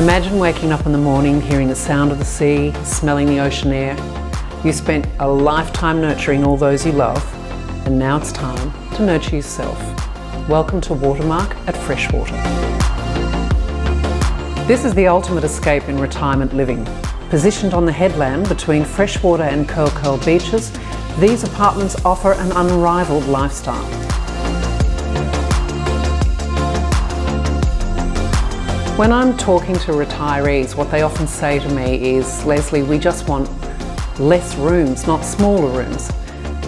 Imagine waking up in the morning hearing the sound of the sea, smelling the ocean air. You spent a lifetime nurturing all those you love, and now it's time to nurture yourself. Welcome to Watermark at Freshwater. This is the ultimate escape in retirement living. Positioned on the headland between Freshwater and Curl Curl beaches, these apartments offer an unrivaled lifestyle. When I'm talking to retirees, what they often say to me is, Leslie, we just want less rooms, not smaller rooms.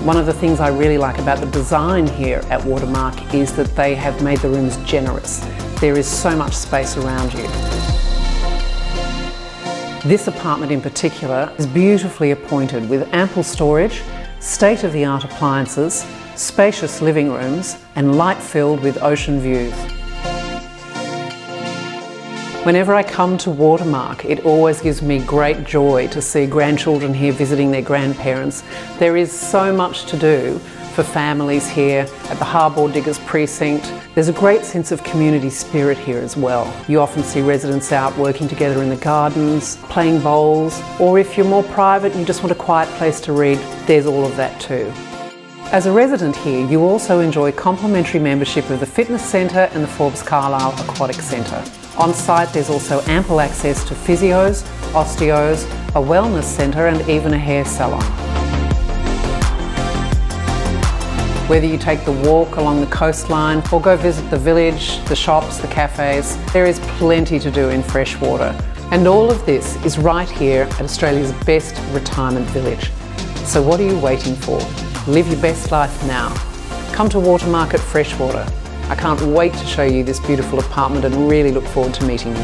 One of the things I really like about the design here at Watermark is that they have made the rooms generous. There is so much space around you. This apartment in particular is beautifully appointed with ample storage, state-of-the-art appliances, spacious living rooms and light filled with ocean views. Whenever I come to Watermark, it always gives me great joy to see grandchildren here visiting their grandparents. There is so much to do for families here at the Harbord Diggers Precinct. There's a great sense of community spirit here as well. You often see residents out working together in the gardens, playing bowls, or if you're more private and you just want a quiet place to read, there's all of that too. As a resident here, you also enjoy complimentary membership of the Fitness Centre and the Forbes Carlile Aquatic Centre. On site there's also ample access to physios, osteos, a wellness centre and even a hair salon. Whether you take the walk along the coastline or go visit the village, the shops, the cafes, there is plenty to do in freshwater. And all of this is right here at Australia's best retirement village. So what are you waiting for? Live your best life now. Come to Watermark at Freshwater. I can't wait to show you this beautiful apartment and really look forward to meeting you.